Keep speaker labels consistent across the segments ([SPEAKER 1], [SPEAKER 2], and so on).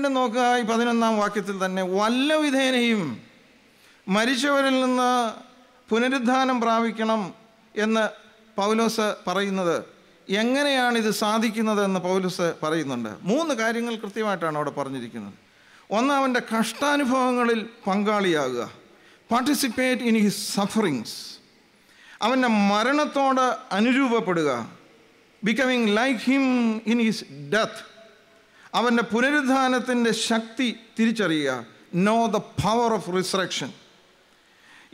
[SPEAKER 1] വീണ്ടും നോക്കുക ഈ പതിനൊന്നാം വാക്യത്തിൽ തന്നെ വല്ല വിധേനയും മരിച്ചവരിൽ നിന്ന് പുനരുദ്ധാനം പ്രാപിക്കണം എന്ന് പൗലോസ് പറയുന്നത്. എങ്ങനെയാണ് ഇത് സാധിക്കുന്നത് എന്ന് പൗലോസ് പറയുന്നുണ്ട്. മൂന്ന് കാര്യങ്ങൾ കൃത്യമായിട്ടാണ് അവിടെ പറഞ്ഞിരിക്കുന്നത്. ഒന്ന് അവന്റെ കഷ്ടാനുഭവങ്ങളിൽ പങ്കാളിയാകുക. പാർട്ടിസിപ്പേറ്റ് ഇൻ ഹിസ് സഫറിങ്സ് അവന്റെ മരണത്തോട് അനുരൂപപ്പെടുക. Becoming like him in his death അവന്റെ പുനരുദ്ധാനത്തിന്റെ ശക്തി തിരിച്ചറിയുക. Know the power of resurrection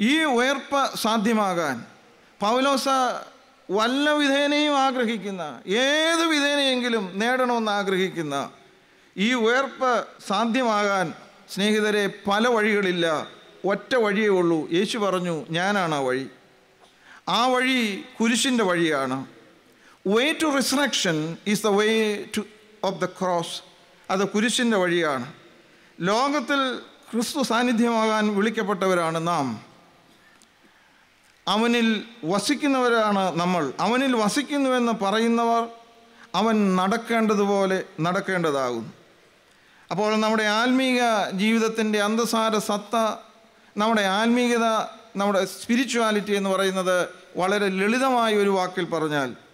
[SPEAKER 1] ഈ ഉയർപ്പ് സാധ്യമാകാൻ പൗലോസ വല്ല വിധേനയും ആഗ്രഹിക്കുന്ന ഏത് വിധേനയെങ്കിലും നേടണമെന്ന് ആഗ്രഹിക്കുന്ന ഈ ഉയർപ്പ് സാധ്യമാകാൻ സ്നേഹിതരെ പല വഴികളില്ല. ഒറ്റ വഴിയേ ഉള്ളൂ. യേശു പറഞ്ഞു ഞാനാണ് ആ വഴി. ആ വഴി കുരിശിന്റെ വഴിയാണ്. Way to resurrection is the way to of the cross അത് കുരിശിന്റെ വഴിയാണ്. ലോകത്തിൽ ക്രിസ്തു സാന്നിധ്യമാകാൻ വിളിക്കപ്പെട്ടവരാണ് നാം. അവനിൽ വസിക്കുന്നവരാണ് നമ്മൾ. അവനിൽ വസിക്കുന്നുവെന്ന് പറയുന്നവർ അവൻ നടക്കേണ്ടതുപോലെ നടക്കേണ്ടതാകുന്നു. അപ്പോൾ നമ്മുടെ ആത്മീക ജീവിതത്തിന്റെ അന്തസാര സത്ത നമ്മുടെ ആത്മീകത നമ്മുടെ സ്പിരിച്വാലിറ്റി എന്ന് പറയുന്നത് വളരെ ലളിതമായ ഒരു വാക്കിൽ പറഞ്ഞാൽ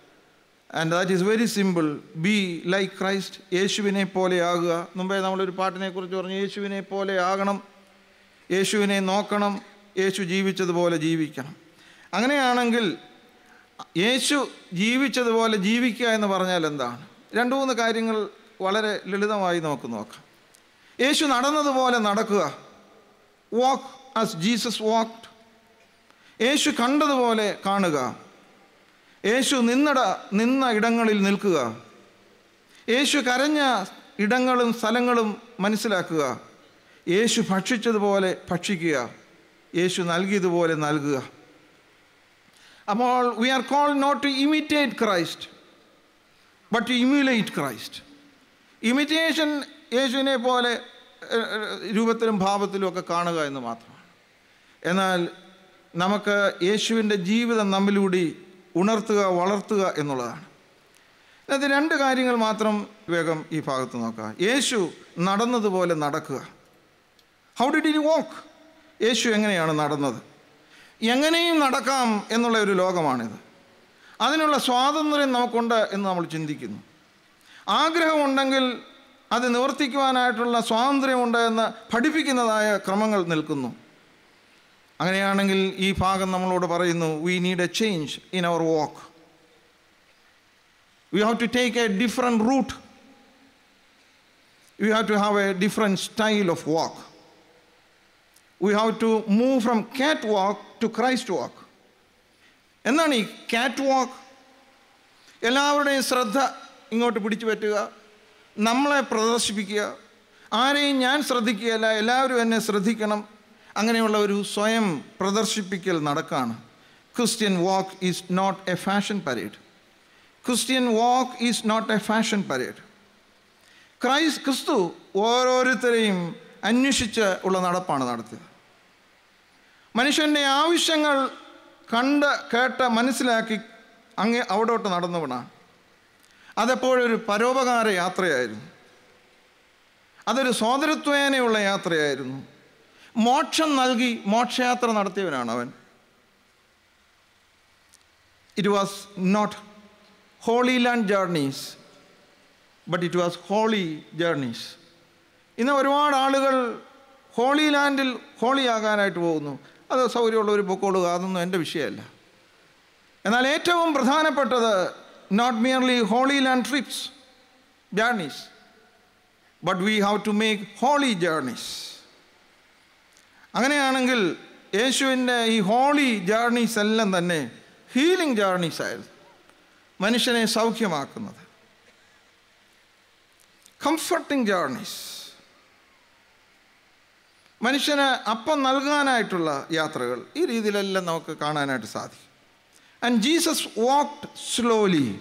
[SPEAKER 1] and that is very simple be like Christ യേശുവിനെ പോലെ ആകുക. മുമ്പേ നമ്മളൊരു പാട്ടിനെ കുറിച്ച് പറഞ്ഞു. യേശുവിനെ പോലെ ആകണം. യേശുവിനെ നോക്കണം. യേശു ജീവിച്ചതുപോലെ ജീവിക്കണം. അങ്ങനെയാണെങ്കിൽ യേശു ജീവിച്ചതുപോലെ ജീവിക്കുക എന്ന് പറഞ്ഞാൽ എന്താണ്? രണ്ട് മൂന്ന് കാര്യങ്ങൾ വളരെ ലളിതമായി നമുക്ക് നോക്കാം. യേശു നടന്നതുപോലെ നടക്കുക. വാക്ക് ആസ് ജീസസ് വാക്ക് യേശു കണ്ടതുപോലെ കാണുക. യേശു നിന്നട നിന്ന ഇടങ്ങളിൽ നിൽക്കുക. യേശു കരഞ്ഞ ഇടങ്ങളും സ്ഥലങ്ങളും മനസ്സിലാക്കുക. യേശു ഭക്ഷിച്ചതുപോലെ ഭക്ഷിക്കുക. യേശു നൽകിയതുപോലെ നൽകുക. അപ്പോൾ we are call not to imitate Christ but to emulate Christ imitation യേശുവിനെ പോലെ രൂപത്തിലും ഭാവത്തിലും ഒക്കെ കാണുക എന്ന് മാത്രമാണ്. എന്നാൽ നമുക്ക് യേശുവിന്റെ ജീവിതം നമ്മിലൂടെ ഉണർത്തുക വളർത്തുക എന്നുള്ളതാണ്. അത് രണ്ട് കാര്യങ്ങൾ മാത്രം വേഗം ഈ ഭാഗത്ത് നോക്കുക. യേശു നടന്നതുപോലെ നടക്കുക. ഹൗ ഡിഡ് ഇൻ വാക്ക് യേശു എങ്ങനെയാണ് നടന്നത്? എങ്ങനെയും നടക്കാം എന്നുള്ള ഒരു ലോകമാണിത്. അതിനുള്ള സ്വാതന്ത്ര്യം നമുക്കുണ്ട് എന്ന് നമ്മൾ ചിന്തിക്കുന്നു. ആഗ്രഹമുണ്ടെങ്കിൽ അത് നിവർത്തിക്കുവാനായിട്ടുള്ള സ്വാതന്ത്ര്യമുണ്ട് എന്ന് പഠിപ്പിക്കുന്നതായ ക്രമങ്ങൾ നിൽക്കുന്നു. അങ്ങനെയാണെങ്കിൽ ഈ ഭാഗം നമ്മളോട് പറയുന്നു we need a change in our walk we have to take a different route we have to have a different style of walk we have to move from catwalk to Christ വാക്ക് എന്താണ് ഈ കാറ്റ് വാക്ക് എല്ലാവരുടെയും ശ്രദ്ധ ഇങ്ങോട്ട് പിടിച്ചു പറ്റുക നമ്മളെ പ്രദർശിപ്പിക്കുക. ആരെയും ഞാൻ ശ്രദ്ധിക്കുകയല്ല എല്ലാവരും എന്നെ ശ്രദ്ധിക്കണം. അങ്ങനെയുള്ള ഒരു സ്വയം പ്രദർശിപ്പിക്കൽ നടക്കാണ്. Christian walk is not a fashion parade Christian walk is not a fashion parade Christ ക്രിസ്തു ഓരോരുത്തരെയും അന്വേഷിച്ച് ഉള്ള നടപ്പാണ് നടത്തിയത്. മനുഷ്യന്റെ ആവശ്യങ്ങൾ കണ്ട് കേട്ട് മനസ്സിലാക്കി അങ്ങ് അവിടോട്ട് നടന്നവനാണ്. അതെപ്പോഴൊരു പരോപകാര യാത്രയായിരുന്നു. അതൊരു സ്വാതന്ത്ര്യത്വേനയുള്ള യാത്രയായിരുന്നു. മോക്ഷം നൽകി മോക്ഷയാത്ര നടത്തിയവനാണ് അവൻ. It was not holy land journeys but it was holy journeys ഇന്ന് ഒരുപാട് ആളുകൾ ഹോളി ലാൻഡിൽ ഹോളിയാകാനായിട്ട് പോകുന്നു. അത് സൗകര്യമുള്ളവർ പൊക്കോളുക അതൊന്നും എന്റെ വിഷയമല്ല. എന്നാൽ ഏറ്റവും പ്രധാനപ്പെട്ടത് not merely holy land trips journeys but we have to make holy journeys അങ്ങനെയാണെങ്കിൽ യേശുവിന്റെ ഈ ഹോളി ജേർണീസ് എല്ലാം തന്നെ ഹീലിംഗ് ജേർണീസ് ആയിരുന്നു. മനുഷ്യനെ സൗഖ്യമാക്കുന്നത്. Comforting journeys. മനുഷ്യന് അപ്പം നൽകാനായിട്ടുള്ള യാത്രകൾ ഈ രീതിയിലെല്ലാം നമുക്ക് കാണാനായിട്ട് സാധിക്കും. And Jesus walked slowly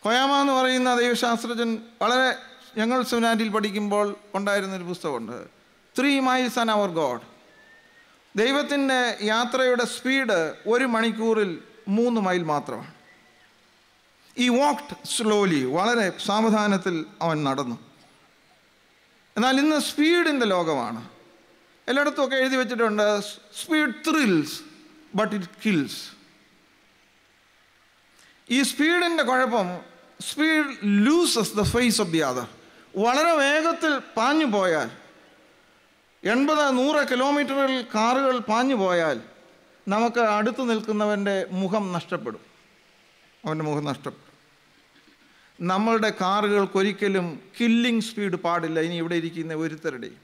[SPEAKER 1] Koyama എന്ന് പറയുന്ന ദൈവശാസ്ത്രജ്ഞൻ വളരെ ഞങ്ങൾ സെമിനാരിയിൽ പഠിക്കുമ്പോൾ ഉണ്ടായിരുന്നൊരു പുസ്തകമുണ്ട്. Three miles an hour God ദൈവത്തിന്റെ യാത്രയുടെ സ്പീഡ് ഒരു മണിക്കൂറിൽ മൂന്ന് മൈൽ മാത്രമാണ്. ഈ വാക്ക്ഡ് സ്ലോലി വളരെ സാവധാനത്തിൽ അവൻ നടന്നു. എന്നാൽ ഇന്ന് സ്പീഡിന്റെ ലോകമാണ്. എല്ലായിടത്തും ഒക്കെ എഴുതി വെച്ചിട്ടുണ്ട് speed thrills but it kills ഈ സ്പീഡിന്റെ കുഴപ്പം speed loses the face of the other വളരെ വേഗത്തിൽ പാഞ്ഞു പോയാൽ എൺപത് നൂറ് കിലോമീറ്ററിൽ കാറുകൾ പാഞ്ഞു പോയാൽ നമുക്ക് അടുത്ത് നിൽക്കുന്നവന്റെ മുഖം നഷ്ടപ്പെടും. അവന്റെ മുഖം നഷ്ടപ്പെടും. നമ്മളുടെ കാറുകൾക്കൊരിക്കലും കില്ലിംഗ് സ്പീഡ് പാടില്ല. ഇനി ഇവിടെ ഇരിക്കുന്ന ഒരുത്തരുടെയും.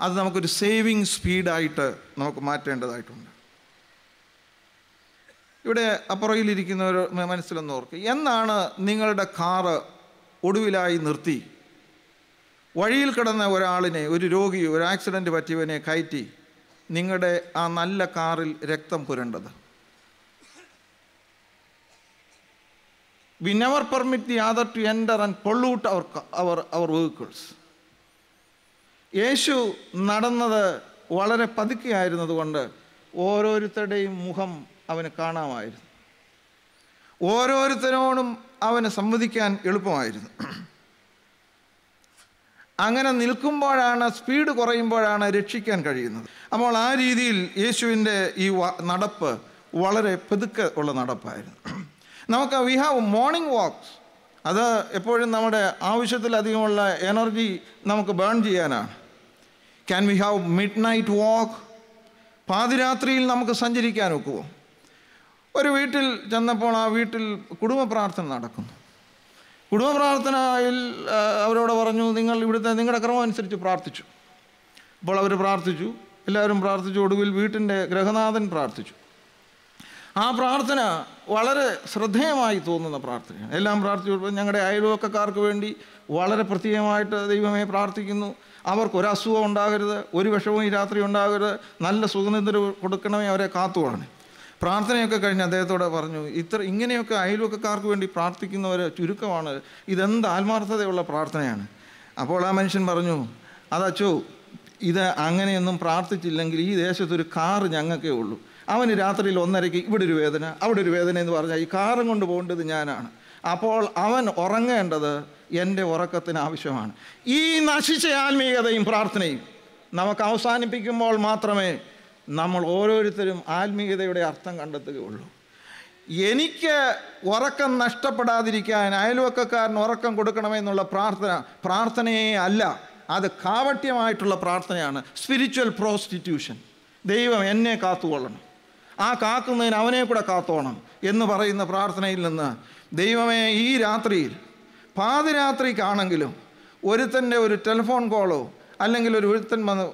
[SPEAKER 1] അത് നമുക്കൊരു സേവിങ് സ്പീഡായിട്ട് നമുക്ക് മാറ്റേണ്ടതായിട്ടുണ്ട്. ഇവിടെ അപ്പുറയിലിരിക്കുന്നവർ മനസ്സിലൊന്ന് ഓർക്കുക. എന്നാണ് നിങ്ങളുടെ കാറ് ഒടുവിലായി നിർത്തി. വഴിയിൽ കിടന്ന ഒരാളിനെ ഒരു രോഗി ഒരു ആക്സിഡന്റ് പറ്റിയവനെ കയറ്റി നിങ്ങളുടെ ആ നല്ല കാറിൽ രക്തം പുരണ്ടത്. We never permit the other to enter and pollute our our our vehicles Yeshu നടന്നത് വളരെ പതുക്കെയായിരുന്നതുകൊണ്ട് ഓരോരുത്തരുടെയും മുഖം അവന് കാണാമായിരുന്നു. ഓരോരുത്തരോടും അവന് സംവദിക്കാൻ എളുപ്പമായിരുന്നു. അങ്ങനെ നിൽക്കുമ്പോഴാണ് സ്പീഡ് കുറയുമ്പോഴാണ് രക്ഷിക്കാൻ കഴിയുന്നത്. അപ്പോൾ ആ രീതിയിൽ യേശുവിന്റെ ഈ നടപ്പ് വളരെ പെതുക്കെ ഉള്ള നടപ്പായിരുന്നു. നമുക്ക് വി ഹാവ് മോർണിംഗ് വാക്സ് അത് എപ്പോഴും നമ്മുടെ ആവശ്യത്തിലധികമുള്ള എനർജി നമുക്ക് ബേൺ ചെയ്യാനാണ്. Can we have midnight walk പാതിരാത്രിയിൽ നമുക്ക് സഞ്ചരിക്കാൻ ഒക്കുമോ ഒരു വീട്ടിൽ ചെന്നപ്പോൾ ആ വീട്ടിൽ കുടുംബ പ്രാർത്ഥന നടക്കുന്നു. കുടുംബ പ്രാർത്ഥനയിൽ അവരോട് പറഞ്ഞു നിങ്ങൾ ഇവിടുത്തെ നിങ്ങളുടെ ക്രമം അനുസരിച്ച് പ്രാർത്ഥിച്ചു. അപ്പോൾ അവർ പ്രാർത്ഥിച്ചു. എല്ലാവരും പ്രാർത്ഥിച്ചു. ഒടുവിൽ വീട്ടിന്റെ ഗ്രഹനാഥൻ പ്രാർത്ഥിച്ചു. ആ പ്രാർത്ഥന വളരെ ശ്രദ്ധേയമായി തോന്നുന്ന പ്രാർത്ഥനയാണ്. എല്ലാം പ്രാർത്ഥിച്ചു. ഞങ്ങളുടെ അയൽവക്കക്കാർക്ക് വേണ്ടി വളരെ പ്രത്യേകമായിട്ട് ദൈവമേ പ്രാർത്ഥിക്കുന്നു. അവർക്ക് ഒരു അസുഖം ഉണ്ടാകരുത് ഒരു വിഷമവും ഈ രാത്രി ഉണ്ടാകരുത്. നല്ല സുഖനിദ്ര കൊടുക്കണമേ അവരെ കാത്തുകൊള്ളണേ. പ്രാർത്ഥനയൊക്കെ കഴിഞ്ഞ് അദ്ദേഹത്തോട് പറഞ്ഞു ഇത്ര ഇങ്ങനെയൊക്കെ അയൽവക്കക്കാർക്ക് വേണ്ടി പ്രാർത്ഥിക്കുന്നവർ ചുരുക്കമാണ്. ഇതെന്ത് ആത്മാർത്ഥതയുള്ള പ്രാർത്ഥനയാണ്? അപ്പോൾ ആ മനുഷ്യൻ പറഞ്ഞു അതച്ചോ ഇത് അങ്ങനെയൊന്നും പ്രാർത്ഥിച്ചില്ലെങ്കിൽ ഈ ദേശത്തൊരു കാറ് ഞങ്ങൾക്കേ ഉള്ളൂ. അവന് രാത്രിയിൽ ഒന്നരയ്ക്ക് ഇവിടെ ഒരു വേദന അവിടെ ഒരു വേദന എന്ന് പറഞ്ഞാൽ ഈ കാറും കൊണ്ട് പോകേണ്ടത് ഞാനാണ്. അപ്പോൾ അവൻ ഉറങ്ങേണ്ടത് എന്റെ ഉറക്കത്തിന് ആവശ്യമാണ്. ഈ നശിച്ച ആത്മീയതയും പ്രാർത്ഥനയും നമുക്ക് അവസാനിപ്പിക്കുമ്പോൾ മാത്രമേ നമ്മൾ ഓരോരുത്തരും ആത്മീയതയുടെ അർത്ഥം കണ്ടെത്തുകയുള്ളൂ. എനിക്ക് ഉറക്കം നഷ്ടപ്പെടാതിരിക്കാൻ അയൽവക്കക്കാരന് ഉറക്കം കൊടുക്കണമെന്നുള്ള പ്രാർത്ഥന പ്രാർത്ഥനയെ അല്ല. അത് കാവട്യമായിട്ടുള്ള പ്രാർത്ഥനയാണ്. സ്പിരിച്വൽ പ്രോസ്റ്റിറ്റ്യൂഷൻ ദൈവം എന്നെ കാത്തുകൊള്ളണം. ആ കാക്കുന്നതിന് അവനെ കൂടെ കാത്തോണം എന്ന് പറയുന്ന പ്രാർത്ഥനയിൽ നിന്ന് ദൈവമേ ഈ രാത്രിയിൽ പാതിരാത്രിക്കാണെങ്കിലും ഒരുത്തന്റെ ഒരു ടെലിഫോൺ കോളോ അല്ലെങ്കിൽ ഒരു ഒരുത്തൻ വന്ന്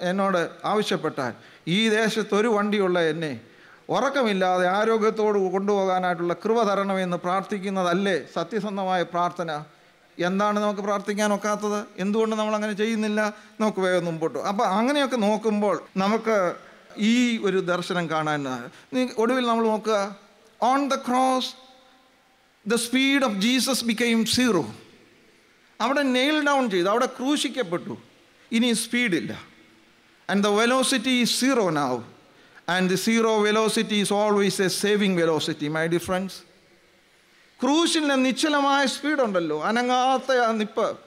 [SPEAKER 1] എന്നോട് ആവശ്യപ്പെട്ടാൽ ഈ ദേശത്ത് ഒരു വണ്ടിയുള്ള എന്നെ ഉറക്കമില്ലാതെ ആരോഗ്യത്തോട് കൊണ്ടുപോകാനായിട്ടുള്ള കൃപ തരണമെന്ന് പ്രാർത്ഥിക്കുന്നതല്ലേ സത്യസന്ധമായ പ്രാർത്ഥന? എന്താണ് നമുക്ക് പ്രാർത്ഥിക്കാൻ ഒക്കാത്തത്? എന്തുകൊണ്ട് നമ്മൾ അങ്ങനെ ചെയ്യുന്നില്ല? നമുക്ക് വേഗം മുമ്പോട്ട് അപ്പോൾ അങ്ങനെയൊക്കെ നോക്കുമ്പോൾ നമുക്ക് ഈ ഒരു ദർശനം കാണാൻ നീ- ഒടുവിൽ നമ്മൾ നോക്കുക. On the cross the speed of Jesus became zero അവിടെ നെയിൽ ഡൗൺ ചെയ്തു. അവിടെ ക്രൂശിക്കപ്പെട്ടു. ഇനി സ്പീഡില്ല and the velocity is zero now and the zero velocity is always a saving velocity my dear friends ക്രൂശിന് നിശ്ചലമായ സ്പീഡുണ്ടല്ലോ അനങ്ങാത്ത ആ നിപ്പ്.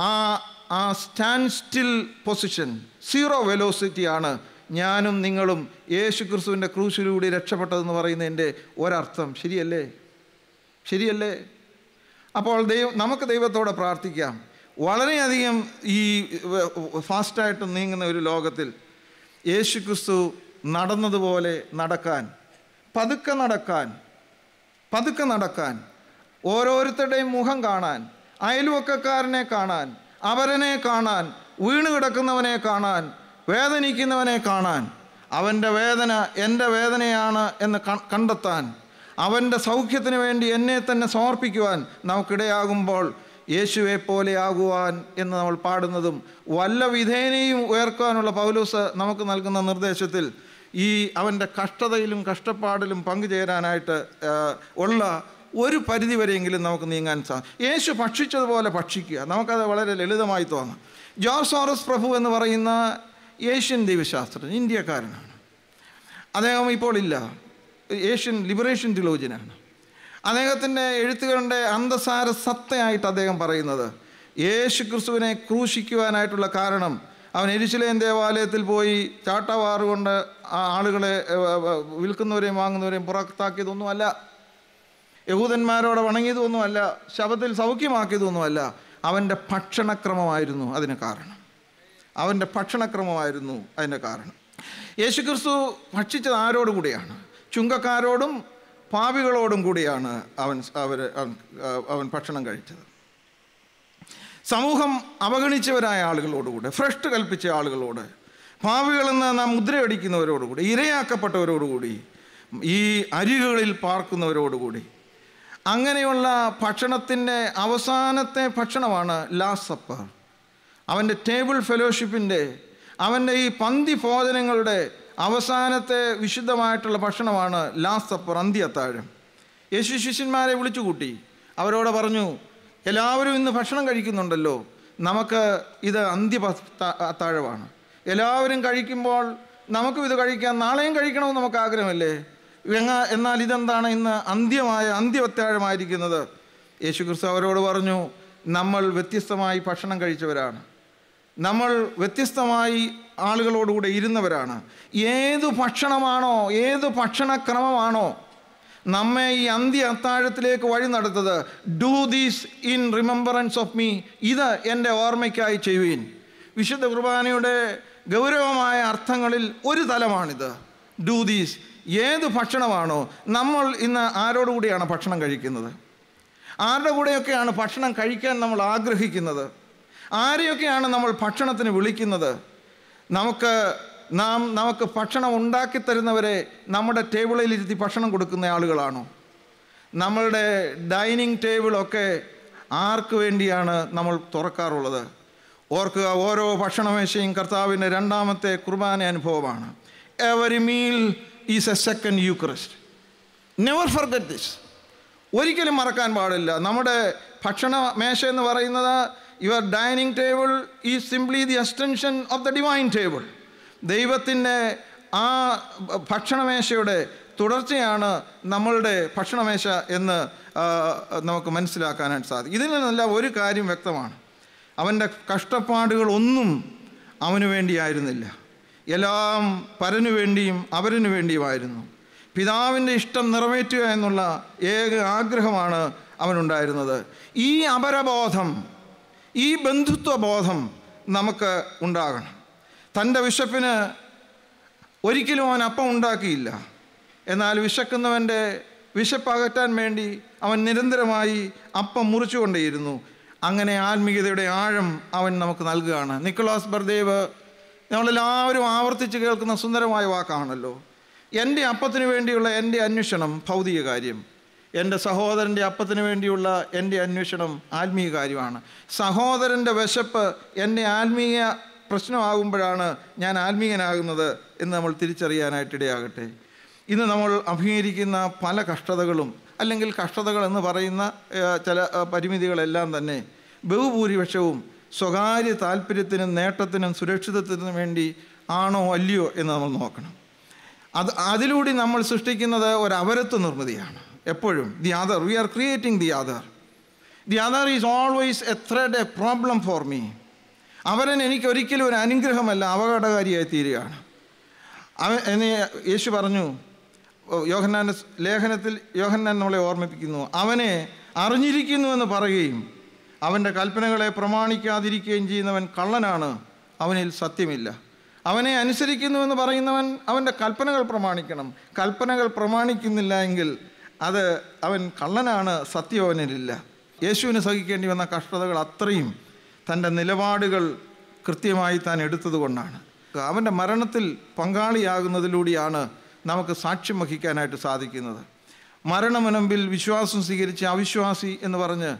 [SPEAKER 1] ആ ആ സ്റ്റാൻഡ് സ്റ്റിൽ പൊസിഷൻ സീറോ വെലോസിറ്റിയാണ് ഞാനും നിങ്ങളും യേശു ക്രിസ്തുവിന്റെ ക്രൂശിലൂടെ രക്ഷപ്പെട്ടതെന്ന് പറയുന്നതിന്റെ ഒരർത്ഥം. ശരിയല്ലേ? ശരിയല്ലേ? അപ്പോൾ ദൈവം നമുക്ക് ദൈവത്തോടെ പ്രാർത്ഥിക്കാം. വളരെയധികം ഈ ഫാസ്റ്റായിട്ട് നീങ്ങുന്ന ഒരു ലോകത്തിൽ യേശു ക്രിസ്തു നടന്നതുപോലെ നടക്കാൻ പതുക്കെ നടക്കാൻ പതുക്കെ നടക്കാൻ ഓരോരുത്തരുടെയും മുഖം കാണാൻ അയൽവക്കക്കാരനെ കാണാൻ അവരനെ കാണാൻ വീണ് കിടക്കുന്നവനെ കാണാൻ വേദനിക്കുന്നവനെ കാണാൻ അവന്റെ വേദന എന്റെ വേദനയാണ് എന്ന് കണ്ടെത്താൻ അവന്റെ സൗഖ്യത്തിന് വേണ്ടി എന്നെ തന്നെ സമർപ്പിക്കുവാൻ നമുക്കിടയാകുമ്പോൾ യേശുവെ പോലെയാകുവാൻ എന്ന് നമ്മൾ പാടുന്നതും വല്ല വിധേനയും ഉയർക്കാനുള്ള പൗലൂസ് നമുക്ക് നൽകുന്ന നിർദ്ദേശത്തിൽ ഈ അവന്റെ കഷ്ടതയിലും കഷ്ടപ്പാടിലും പങ്കുചേരാനായിട്ട് ഉള്ള ഒരു പരിധിവരെയെങ്കിലും നമുക്ക് നീങ്ങാൻ സാധിക്കും യേശു ഭക്ഷിച്ചതുപോലെ ഭക്ഷിക്കുക. നമുക്കത് വളരെ ലളിതമായി തോന്നാം. ജോർജ് സോറസ് പ്രഭു എന്ന് പറയുന്ന ഏഷ്യൻ ദൈവശാസ്ത്രജ്ഞൻ ഇന്ത്യക്കാരനാണ്. അദ്ദേഹം ഇപ്പോൾ ഇല്ല. ഏഷ്യൻ ലിബറേഷൻ തിലോജിനാണ് അദ്ദേഹത്തിന്റെ എഴുത്തുകളുടെ അന്തസാര സത്തയായിട്ട് അദ്ദേഹം പറയുന്നത്. യേശു ക്രിസ്തുവിനെ ക്രൂശിക്കുവാനായിട്ടുള്ള കാരണം അവൻ എരിശിലേൻ ദേവാലയത്തിൽ പോയി ചാട്ടവാറുകൊണ്ട് ആ ആളുകളെ വിൽക്കുന്നവരെയും വാങ്ങുന്നവരെയും പുറത്താക്കിയതൊന്നുമല്ല. യഹൂദന്മാരോട് വണങ്ങിയതൊന്നുമല്ല ശബത്തിൽ സൗഖ്യമാക്കിയതൊന്നുമല്ല. അവന്റെ ഭക്ഷണക്രമമായിരുന്നു അതിന് കാരണം. അവന്റെ ഭക്ഷണക്രമമായിരുന്നു അതിന്റെ കാരണം. യേശുക്രിസ്തു ഭക്ഷിച്ചത് ആരോടുകൂടിയാണ്? ചുങ്കക്കാരോടും പാപികളോടും കൂടിയാണ് അവൻ അവർ അവൻ ഭക്ഷണം കഴിച്ചത്. സമൂഹം അവഗണിച്ചവരായ ആളുകളോടുകൂടെ ഫ്രഷ് കൽപ്പിച്ച ആളുകളോട് പാവികളെന്ന് നാം മുദ്രയടിക്കുന്നവരോടുകൂടി ഇരയാക്കപ്പെട്ടവരോടുകൂടി ഈ അരികുകളിൽ പാർക്കുന്നവരോടുകൂടി അങ്ങനെയുള്ള ഭക്ഷണത്തിന്റെ അവസാനത്തെ ഭക്ഷണമാണ് ലാസ്റ്റ് അവന്റെ ടേബിൾ ഫെലോഷിപ്പിന്റെ അവന്റെ ഈ പന്തി ഭോജനങ്ങളുടെ അവസാനത്തെ വിശുദ്ധമായിട്ടുള്ള ഭക്ഷണമാണ് ലാസ്റ്റ് സപ്പർ അന്ത്യത്താഴം യേശു ശിഷ്യന്മാരെ വിളിച്ചുകൂട്ടി. അവരോട് പറഞ്ഞു എല്ലാവരും ഇന്ന് ഭക്ഷണം കഴിക്കുന്നുണ്ടല്ലോ. നമുക്ക് ഇത് അന്ത്യ അത്താഴമാണ് എല്ലാവരും കഴിക്കുമ്പോൾ നമുക്കും ഇത് കഴിക്കാം. നാളെയും കഴിക്കണമെന്ന് നമുക്ക് ആഗ്രഹമല്ലേ? എന്നാൽ ഇതെന്താണ് ഇന്ന് അന്ത്യമായ അന്ത്യവത്താഴമായിരിക്കുന്നത് യേശു ക്രിസ്തു അവരോട് പറഞ്ഞു നമ്മൾ വ്യത്യസ്തമായി ഭക്ഷണം കഴിച്ചവരാണ്. നമ്മൾ വ്യത്യസ്തമായി ആളുകളോടുകൂടെ ഇരുന്നവരാണ്. ഏതു ഭക്ഷണമാണോ ഏത് ഭക്ഷണക്രമമാണോ നമ്മെ ഈ അന്ത്യ അത്താഴത്തിലേക്ക് വഴി നടത്തത് do this in remembrance of me ഇത് എന്റെ ഓർമ്മയ്ക്കായി ചെയ്യുവീൻ. വിശുദ്ധ കുർബാനയുടെ ഗൗരവമായ അർത്ഥങ്ങളിൽ ഒരു തലമാണിത്. ഡൂ ദീസ് ഏത് ഭക്ഷണമാണോ നമ്മൾ ഇന്ന് ആരോടുകൂടിയാണ് ഭക്ഷണം കഴിക്കുന്നത്. ആരുടെ കൂടെയൊക്കെയാണ് ഭക്ഷണം കഴിക്കാൻ നമ്മൾ ആഗ്രഹിക്കുന്നത്? ആരെയൊക്കെയാണ് നമ്മൾ ഭക്ഷണത്തിന് വിളിക്കുന്നത്? നമുക്ക് നാം നമുക്ക് ഭക്ഷണം ഉണ്ടാക്കി തരുന്നവരെ നമ്മുടെ ടേബിളിൽ ഇരുത്തി ഭക്ഷണം കൊടുക്കുന്ന ആളുകളാണോ? നമ്മളുടെ ഡൈനിങ് ടേബിളൊക്കെ ആർക്ക് വേണ്ടിയാണ് നമ്മൾ തുറക്കാറുള്ളത്? ഓർക്കുക ഓരോ ഭക്ഷണമേശയും കർത്താവിന്റെ രണ്ടാമത്തെ കുർബാന അനുഭവമാണ്. Every meal is a second Eucharist never forget this ഒരിക്കലും മറക്കാൻ പാടില്ല. നമ്മുടെ ഭക്ഷണ മേശ എന്ന് പറയുന്നത് യുവർ ഡൈനിങ് ടേബിൾ ഈ simply the extension of the divine table ദൈവത്തിന്റെ ആ ഭക്ഷണമേശയുടെ തുടർച്ചയാണ് നമ്മളുടെ ഭക്ഷണമേശ എന്ന് നമുക്ക് മനസ്സിലാക്കാനായിട്ട് സാധിക്കും. ഇതിൽ നിന്നെല്ലാം ഒരു കാര്യം വ്യക്തമാണ്. അവന്റെ കഷ്ടപ്പാടുകളൊന്നും അവന് വേണ്ടിയായിരുന്നില്ല. എല്ലാം പരനു വേണ്ടിയും അവരനു വേണ്ടിയുമായിരുന്നു. പിതാവിന്റെ ഇഷ്ടം നിറവേറ്റുക എന്നുള്ള ഏക ആഗ്രഹമാണ് അവനുണ്ടായിരുന്നത്. ഈ അപരബോധം ഈ ബന്ധുത്വ ബോധം നമുക്ക് ഉണ്ടാകണം. തന്റെ വിശപ്പിന് ഒരിക്കലും അവൻ അപ്പം ഉണ്ടാക്കിയില്ല. എന്നാൽ വിശക്കുന്നവന്റെ വിശപ്പകറ്റാൻ വേണ്ടി അവൻ നിരന്തരമായി അപ്പം മുറിച്ചുകൊണ്ടേയിരുന്നു. അങ്ങനെ ആത്മീയതയുടെ ആഴം അവൻ നമുക്ക് നൽകുകയാണ്. നിക്കോളാസ് ബർദേവ് നമ്മളെല്ലാവരും ആവർത്തിച്ച് കേൾക്കുന്ന സുന്ദരമായ വാക്കാണല്ലോ. എന്റെ അപ്പത്തിനു വേണ്ടിയുള്ള എന്റെ അന്വേഷണം ഭൗതിക കാര്യം. എന്റെ സഹോദരന്റെ അപ്പത്തിന് വേണ്ടിയുള്ള എന്റെ അന്വേഷണം ആത്മീയ കാര്യമാണ്. സഹോദരന്റെ വിശപ്പ് എന്റെ ആത്മീയ പ്രശ്നമാകുമ്പോഴാണ് ഞാൻ ആത്മീയനാകുന്നത് എന്ന് നമ്മൾ തിരിച്ചറിയാനായിട്ടിടയാകട്ടെ. ഇന്ന് നമ്മൾ അഭിമുഖീകരിക്കുന്ന പല കഷ്ടതകളും അല്ലെങ്കിൽ കഷ്ടതകൾ എന്ന് പറയുന്ന ചില പരിമിതികളെല്ലാം തന്നെ ബഹുഭൂരിപക്ഷവും സ്വകാര്യ താല്പര്യത്തിനും നേട്ടത്തിനും സുരക്ഷിതത്വത്തിനും വേണ്ടി ആണോ അല്ലയോ എന്ന് നമ്മൾ നോക്കണം. അത് അതിലൂടെ നമ്മൾ സൃഷ്ടിക്കുന്നത് ഒരു അവരത്വ നിർമ്മിതിയാണ്. എപ്പോഴും. The other we are creating the other the other is always a threat a problem for me അവരൻ എനിക്ക് ഒരിക്കലും ഒരു അനുഗ്രഹമല്ല അപകടകാരിയായി തീരുകയാണ്. അവ എന്ന് യേശു പറഞ്ഞു യോഹന്നാന്റെ ലേഖനത്തിൽ യോഹന്നാൻ നമ്മളെ ഓർമ്മിപ്പിക്കുന്നു. അവനെ അറിഞ്ഞിരിക്കുന്നുവെന്ന് പറയുകയും അവന്റെ കൽപ്പനകളെ പ്രമാണിക്കാതിരിക്കുകയും ചെയ്യുന്നവൻ കള്ളനാണ് അവനിൽ സത്യമില്ല. അവനെ അനുസരിക്കുന്നുവെന്ന് പറയുന്നവൻ അവന്റെ കൽപ്പനകൾ പ്രമാണിക്കണം. കൽപ്പനകൾ പ്രമാണിക്കുന്നില്ല എങ്കിൽ അത് അവൻ കള്ളനാണ് സത്യവനിലില്ല യേശുവിന് സഹിക്കേണ്ടി വന്ന കഷ്ടതകൾ അത്രയും തന്റെ നിലപാടുകൾ കൃത്യമായി താൻ എടുത്തതുകൊണ്ടാണ് അവന്റെ മരണത്തിൽ പങ്കാളിയാകുന്നതിലൂടെയാണ് നമുക്ക് സാക്ഷ്യം വഹിക്കാനായിട്ട് സാധിക്കുന്നത്. മരണമുനമ്പിൽ വിശ്വാസം സ്വീകരിച്ച അവിശ്വാസി എന്ന് പറഞ്ഞ്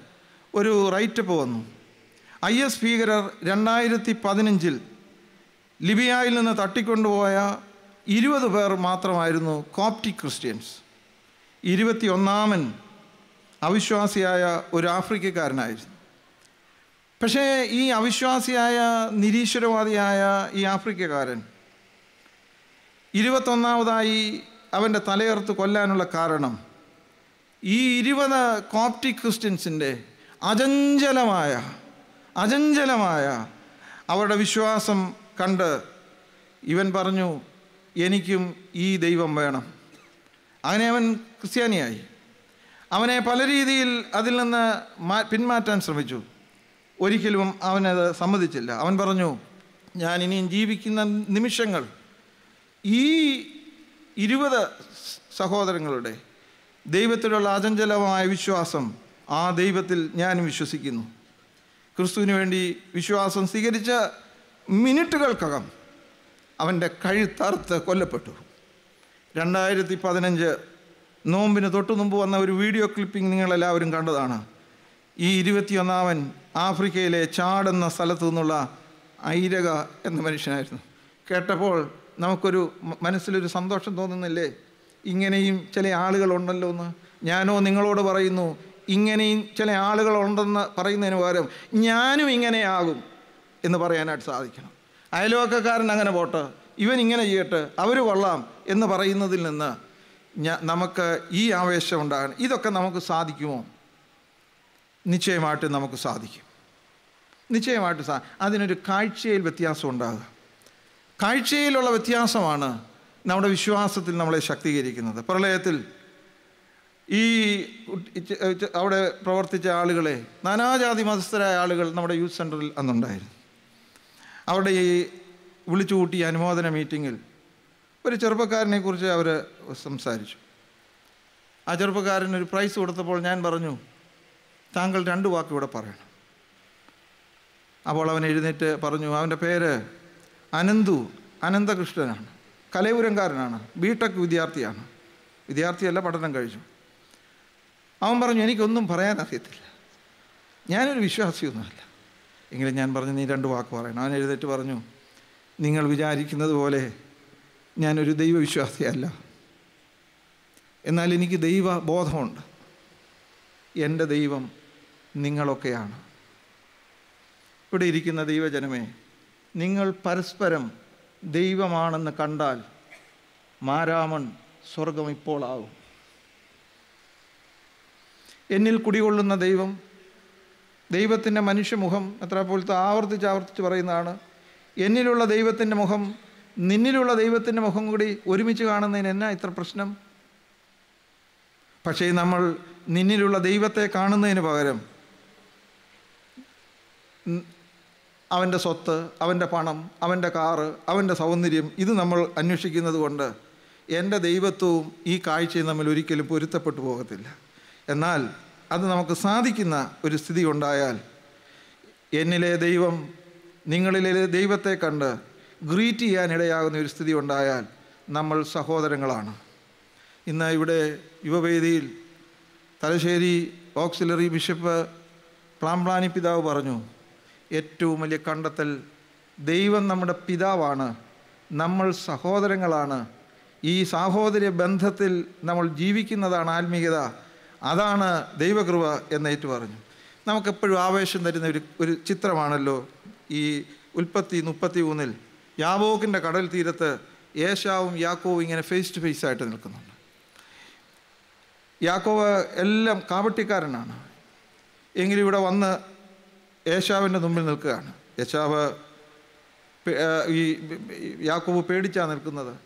[SPEAKER 1] ഒരു റൈറ്റപ്പ് വന്നു. ഐ എസ് ഭീകരർ രണ്ടായിരത്തി പതിനഞ്ചിൽ ലിബിയയിൽ നിന്ന് തട്ടിക്കൊണ്ടുപോയ ഇരുപത് പേർ മാത്രമായിരുന്നു കോപ്റ്റിക് ക്രിസ്ത്യൻസ്. ഇരുപത്തിയൊന്നാമൻ അവിശ്വാസിയായ ഒരു ആഫ്രിക്കക്കാരനായിരുന്നു. പക്ഷേ ഈ അവിശ്വാസിയായ നിരീശ്വരവാദിയായ ഈ ആഫ്രിക്കക്കാരൻ ഇരുപത്തൊന്നാമതായി അവന്റെ തലയർത്ത് കൊല്ലാനുള്ള കാരണം ഈ ഇരുപത് കോപ്റ്റിക് ക്രിസ്ത്യൻസിന്റെ അചഞ്ചലമായ അചഞ്ചലമായ അവരുടെ വിശ്വാസം കണ്ട് ഇവൻ പറഞ്ഞു എനിക്കും ഈ ദൈവം വേണം. അങ്ങനെ അവൻ ക്രിസ്ത്യാനിയായി. അവനെ പല രീതിയിൽ അതിൽ നിന്ന് പിന്മാറ്റാൻ ശ്രമിച്ചു. ഒരിക്കലും അവനത് സമ്മതിച്ചില്ല. അവൻ പറഞ്ഞു ഞാൻ ഇനിയും ജീവിക്കുന്ന നിമിഷങ്ങൾ ഈ ഇരുപത് സഹോദരങ്ങളുടെ ദൈവത്തിലുള്ള അചഞ്ചലമായ വിശ്വാസം ആ ദൈവത്തിൽ ഞാനും വിശ്വസിക്കുന്നു. ക്രിസ്തുവിന് വേണ്ടി വിശ്വാസം സ്വീകരിച്ച മിനിറ്റുകൾക്കകം അവന്റെ കഴുത്തറുത്ത് കൊല്ലപ്പെട്ടു. രണ്ടായിരത്തി പതിനഞ്ച് നോമ്പിന് തൊട്ടു മുമ്പ് വന്ന ഒരു വീഡിയോ ക്ലിപ്പിംഗ് നിങ്ങളെല്ലാവരും കണ്ടതാണ്. ഈ ഇരുപത്തിയൊന്നാമൻ ആഫ്രിക്കയിലെ ചാട് സ്ഥലത്തു നിന്നുള്ള ഐരക എന്ന മനുഷ്യനായിരുന്നു. കേട്ടപ്പോൾ നമുക്കൊരു മനസ്സിലൊരു സന്തോഷം തോന്നുന്നില്ലേ? ഇങ്ങനെയും ചില ആളുകളുണ്ടല്ലോ എന്ന്. ഞാനോ നിങ്ങളോട് പറയുന്നു ഇങ്ങനെയും ചില ആളുകളുണ്ടെന്ന് പറയുന്നതിന് പകരം ഞാനും ഇങ്ങനെയാകും എന്ന് പറയാനായിട്ട് സാധിക്കണം. അയൽവക്കക്കാരൻ അങ്ങനെ പോട്ടെ. ഇവൻ ഇങ്ങനെ ചെയ്യട്ടെ അവർ കൊള്ളാം എന്ന് പറയുന്നതിൽ നിന്ന് നമുക്ക് ഈ ആവേശം ഉണ്ടാകണം. ഇതൊക്കെ നമുക്ക് സാധിക്കുമോ? നിശ്ചയമായിട്ട് നമുക്ക് സാധിക്കും. നിശ്ചയമായിട്ട് സാ അതിനൊരു കാഴ്ചയിൽ വ്യത്യാസം ഉണ്ടാകുക. കാഴ്ചയിലുള്ള വ്യത്യാസമാണ് നമ്മുടെ വിശ്വാസത്തിൽ നമ്മളെ ശക്തീകരിക്കുന്നത്. പ്രളയത്തിൽ ഈ അവിടെ പ്രവർത്തിച്ച ആളുകളെ നാനാജാതി മതസ്ഥരായ ആളുകൾ നമ്മുടെ യൂത്ത് സെന്ററിൽ അന്നുണ്ടായിരുന്നു. അവരുടെ ഈ വിളിച്ചു കൂട്ടിയ അനുമോദന മീറ്റിങ്ങിൽ ഒരു ചെറുപ്പക്കാരനെ കുറിച്ച് അവർ സംസാരിച്ചു. ആ ചെറുപ്പക്കാരന് ഒരു പ്രൈസ് കൊടുത്തപ്പോൾ ഞാൻ പറഞ്ഞു താങ്കൾ രണ്ട് വാക്ക് ഇവിടെ പറയണം. അപ്പോൾ അവൻ എഴുന്നേറ്റ് പറഞ്ഞു അവന്റെ പേര് അനന്തു അനന്തകൃഷ്ണനാണ്. കലയപുരംകാരനാണ് ബി ടെക് വിദ്യാർത്ഥിയാണ്. വിദ്യാർത്ഥിയല്ല പഠനം കഴിച്ചു അവൻ പറഞ്ഞു എനിക്കൊന്നും പറയാൻ അറിയത്തില്ല. ഞാനൊരു വിശ്വാസിയൊന്നുമല്ല. എങ്കിലും ഞാൻ പറഞ്ഞു നീ രണ്ട് വാക്ക് പറയണം. അവൻ എഴുന്നേറ്റ് പറഞ്ഞു നിങ്ങൾ വിചാരിക്കുന്നത് പോലെ ഞാനൊരു ദൈവവിശ്വാസിയല്ല. എന്നാൽ എനിക്ക് ദൈവ ബോധമുണ്ട് എന്റെ ദൈവം നിങ്ങളൊക്കെയാണ്. ഇവിടെ ഇരിക്കുന്ന ദൈവജനമേ നിങ്ങൾ പരസ്പരം ദൈവമാണെന്ന് കണ്ടാൽ മാരാമൺ സ്വർഗം ഇപ്പോൾ ആവും. എന്നിൽ കുടികൊള്ളുന്ന ദൈവം ദൈവത്തിന്റെ മനുഷ്യമുഖം എത്ര പോലത്തെ ആവർത്തിച്ച് ആവർത്തിച്ച് പറയുന്നതാണ് എന്നിലുള്ള ദൈവത്തിന്റെ മുഖം നിന്നിലുള്ള ദൈവത്തിന്റെ മുഖം കൂടി ഒരുമിച്ച് കാണുന്നതിന് എന്നാ ഇത്ര പ്രശ്നം? പക്ഷേ നമ്മൾ നിന്നിലുള്ള ദൈവത്തെ കാണുന്നതിന് പകരം അവന്റെ സ്വത്ത് അവന്റെ പണം അവന്റെ കാറ് അവന്റെ സൗന്ദര്യം ഇത് നമ്മൾ അന്വേഷിക്കുന്നത് കൊണ്ട് എന്റെ ദൈവത്വവും ഈ കാഴ്ചയും തമ്മിൽ ഒരിക്കലും പൊരുത്തപ്പെട്ടു പോകത്തില്ല. എന്നാൽ അത് നമുക്ക് സാധിക്കുന്ന ഒരു സ്ഥിതി ഉണ്ടായാൽ എന്നിലെ ദൈവം നിങ്ങളിലെ ദൈവത്തെ കണ്ട് ഗ്രീറ്റ് ചെയ്യാനിടയാകുന്ന ഒരു സ്ഥിതി ഉണ്ടായാൽ നമ്മൾ സഹോദരങ്ങളാണ്. ഇന്ന് ഇവിടെ യുവവേദിയിൽ തലശ്ശേരി ഓക്സിലറി ബിഷപ്പ് പ്ലാംപ്ലാനി പിതാവ് പറഞ്ഞു ഏറ്റവും വലിയ കണ്ടെത്തൽ ദൈവം നമ്മുടെ പിതാവാണ് നമ്മൾ സഹോദരങ്ങളാണ്. ഈ സാഹോദര്യ ബന്ധത്തിൽ നമ്മൾ ജീവിക്കുന്നതാണ് ആത്മീയത അതാണ് ദൈവകൃപ എന്നേറ്റു പറഞ്ഞു. നമുക്കെപ്പോഴും ആവേശം തരുന്ന ഒരു ഒരു ചിത്രമാണല്ലോ ഈ ഉൽപ്പത്തി മുപ്പത്തി മൂന്നിൽ യാബോക്കിന്റെ കടൽ തീരത്ത് ഏശാവും യാക്കോവും ഇങ്ങനെ ഫേസ് ടു ഫേസ് ആയിട്ട് നിൽക്കുന്നുണ്ട്. യാക്കോവ് എല്ലാം കാപട്ടിക്കാരനാണ് എങ്കിലും ഇവിടെ വന്ന് ഏശാവിന്റെ മുമ്പിൽ നിൽക്കുകയാണ്. യേശാവ് ഈ യാക്കോവ് പേടിച്ചാണ് നിൽക്കുന്നത്.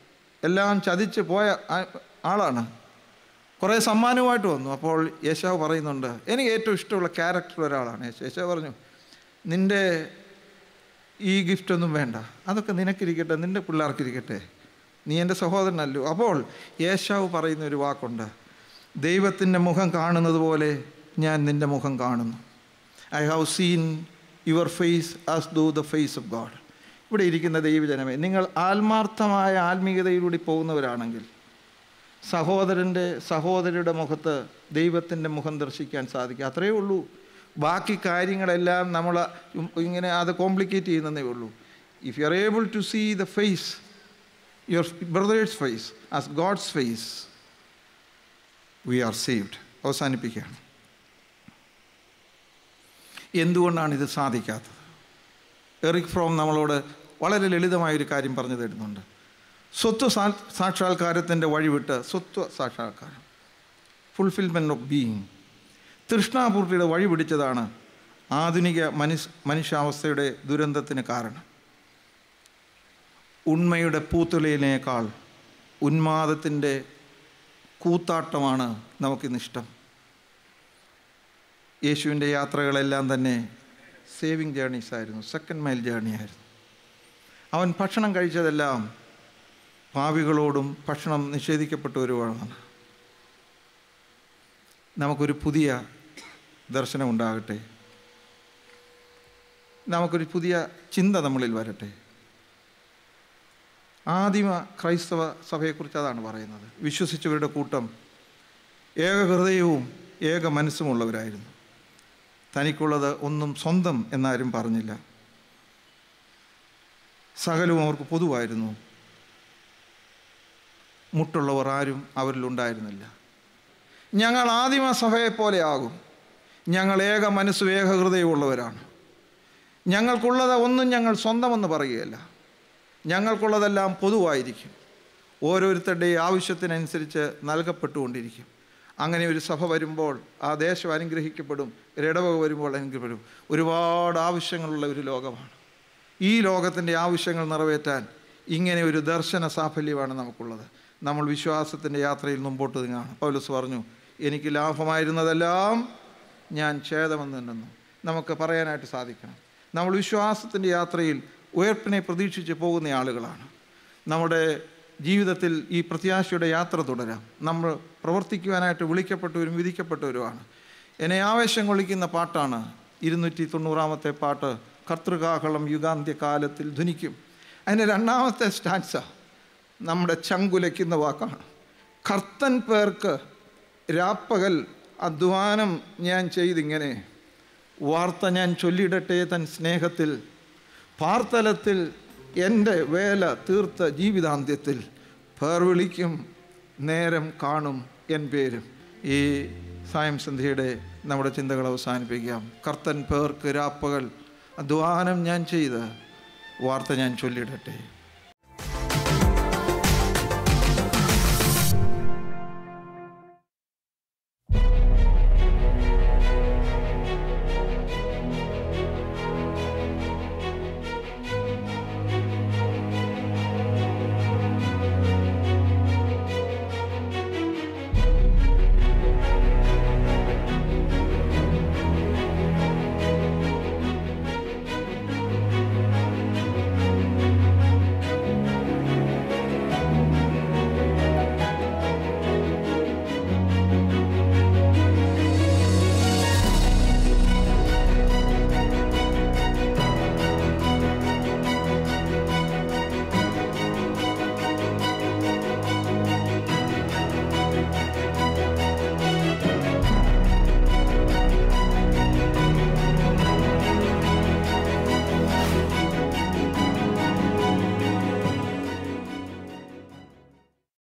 [SPEAKER 1] എല്ലാം ചതിച്ച് പോയ ആളാണ്. കുറേ സമ്മാനവുമായിട്ട് വന്നു. അപ്പോൾ യേശാവ് പറയുന്നുണ്ട് എനിക്ക് ഏറ്റവും ഇഷ്ടമുള്ള ക്യാരക്ടർ ഒരാളാണ്. യേശു യേശാവ് പറഞ്ഞു നിന്റെ ഈ ഗിഫ്റ്റൊന്നും വേണ്ട. അതൊക്കെ നിനക്കിരിക്കട്ടെ നിന്റെ പിള്ളേർക്കിരിക്കട്ടെ. നീ എന്റെ സഹോദരനല്ലോ അപ്പോൾ യേശാവ് പറയുന്ന ഒരു വാക്കുണ്ട്. ദൈവത്തിന്റെ മുഖം കാണുന്നത് പോലെ ഞാൻ നിന്റെ മുഖം കാണുന്നു. I have seen your face as though the face of God ഇവിടെ ഇരിക്കുന്ന ദൈവജനമേ നിങ്ങൾ ആത്മാർത്ഥമായ ആത്മീയതയിലൂടെ പോകുന്നവരാണെങ്കിൽ സഹോദരന്റെ സഹോദരിയുടെ മുഖത്ത് ദൈവത്തിന്റെ മുഖം ദർശിക്കാൻ സാധിക്കും. അത്രയേ ഉള്ളൂ. ബാക്കി കാര്യങ്ങളെല്ലാം നമ്മൾ ഇങ്ങനെ അത് കോംപ്ലിക്കേറ്റ് ചെയ്യുന്നതേ ഉള്ളൂ. If you are able to see the face your brother's face as God's face we are saved അവസാനിപ്പിക്കുകയാണ്. എന്തുകൊണ്ടാണ് ഇത് സാധിക്കാത്തത്? എറിക് ഫ്രോം നമ്മളോട് വളരെ ലളിതമായൊരു കാര്യം പറഞ്ഞു തരുന്നുണ്ട്. സ്വത്വ സാക്ഷാത്കാരത്തിന്റെ വഴിവിട്ട് സ്വത്വ സാക്ഷാത്കാരം. ഫുൾഫിൽമെന്റ് ഓഫ് ബീയിങ് തൃഷ്ണാപൂർത്തിയുടെ വഴി പിടിച്ചതാണ് ആധുനിക മനുഷ്യ മനുഷ്യാവസ്ഥയുടെ ദുരന്തത്തിന് കാരണം. ഉണ്മയുടെ പൂത്തുലയിനേക്കാൾ ഉന്മാദത്തിന്റെ കൂത്താട്ടമാണ് നമുക്കിന്നിഷ്ടം. യേശുവിന്റെ യാത്രകളെല്ലാം തന്നെ സേവിങ് ജേർണീസ് ആയിരുന്നു സെക്കൻഡ് മൈൽ ജേർണി ആയിരുന്നു അവൻ ഭക്ഷണം കഴിച്ചതെല്ലാം പാവികളോടും ഭക്ഷണം നിഷേധിക്കപ്പെട്ടവരുമാണ്. നമുക്കൊരു പുതിയ ദർശനം ഉണ്ടാകട്ടെ നമുക്കൊരു പുതിയ ചിന്ത നമ്മളിൽ വരട്ടെ. ആദിമ ക്രൈസ്തവ സഭയെക്കുറിച്ച് അതാണ് പറയുന്നത്. വിശ്വസിച്ചവരുടെ കൂട്ടം ഏക ഹൃദയവും ഏക മനസ്സുമുള്ളവരായിരുന്നു. തനിക്കുള്ളത് ഒന്നും സ്വന്തം എന്നാരും പറഞ്ഞില്ല. സകലവും അവർക്ക് പൊതുവായിരുന്നു. മുട്ടുള്ളവർ ആരും അവരിലുണ്ടായിരുന്നില്ല. ഞങ്ങൾ ആദിമ സഭയെപ്പോലെ പോലെ ആകും. ഞങ്ങൾ ഏക മനസ്സ് ഏക ഹൃദയമുള്ളവരാണ് ഞങ്ങൾക്കുള്ളത് ഒന്നും ഞങ്ങൾ സ്വന്തമെന്ന് പറയുകയല്ല. ഞങ്ങൾക്കുള്ളതെല്ലാം പൊതുവായിരിക്കും. ഓരോരുത്തരുടെയും ആവശ്യത്തിനനുസരിച്ച് നൽകപ്പെട്ടുകൊണ്ടിരിക്കും. അങ്ങനെ ഒരു സഭ വരുമ്പോൾ ആ ദേശം അനുഗ്രഹിക്കപ്പെടും ഇടവക വരുമ്പോൾ അനുഗ്രഹിക്കപ്പെടും. ഒരുപാട് ആവശ്യങ്ങളുള്ള ഒരു ലോകമാണ്. ഈ ലോകത്തിന്റെ ആവശ്യങ്ങൾ നിറവേറ്റാൻ ഇങ്ങനെ ഒരു ദർശന സാഫല്യമാണ് നമുക്കുള്ളത്. നമ്മൾ വിശ്വാസത്തിന്റെ യാത്രയിൽ മുമ്പോട്ട് നീങ്ങാണ് പൗലസ് പറഞ്ഞു എനിക്ക് ലാഭമായിരുന്നതെല്ലാം ഞാൻ ഛേദമെന്നുണ്ടെന്നു നമുക്ക് പറയാനായിട്ട് സാധിക്കണം. നമ്മൾ വിശ്വാസത്തിന്റെ യാത്രയിൽ ഉയർപ്പിനെ പ്രതീക്ഷിച്ച് പോകുന്ന ആളുകളാണ്. നമ്മുടെ ജീവിതത്തിൽ ഈ പ്രത്യാശയുടെ യാത്ര തുടരാം. നമ്മൾ പ്രവർത്തിക്കുവാനായിട്ട് വിളിക്കപ്പെട്ടവരും വിധിക്കപ്പെട്ടവരുമാണ്. എന്നെ ആവേശം കൊള്ളിക്കുന്ന പാട്ടാണ് ഇരുന്നൂറ്റി തൊണ്ണൂറാമത്തെ പാട്ട് കർത്തൃകാഹളം യുഗാന്ത്യകാലത്തിൽ ധ്വനിക്കും അതിന്റെ രണ്ടാമത്തെ സ്റ്റാൻസ നമ്മുടെ ചങ്കുലയ്ക്കുന്ന വാക്കാണ്. കർത്തൻ പേർക്ക് രാപ്പകൽ അധ്വാനം ഞാൻ ചെയ്തിങ്ങനെ വാർത്ത ഞാൻ ചൊല്ലിടട്ടെ തൻ സ്നേഹത്തിൽ പാർത്തലത്തിൽ എന്റെ വേല തീർത്ത ജീവിതാന്ത്യത്തിൽ. പേർ വിളിക്കും നേരം കാണും എൻ പേരും. ഈ സായം സന്ധ്യയുടെ നമ്മുടെ ചിന്തകൾ അവസാനിപ്പിക്കാം. കർത്തൻ പേർക്ക് രാപ്പകൽ അധ്വാനം ഞാൻ ചെയ്ത് വാർത്ത ഞാൻ ചൊല്ലിടട്ടെ.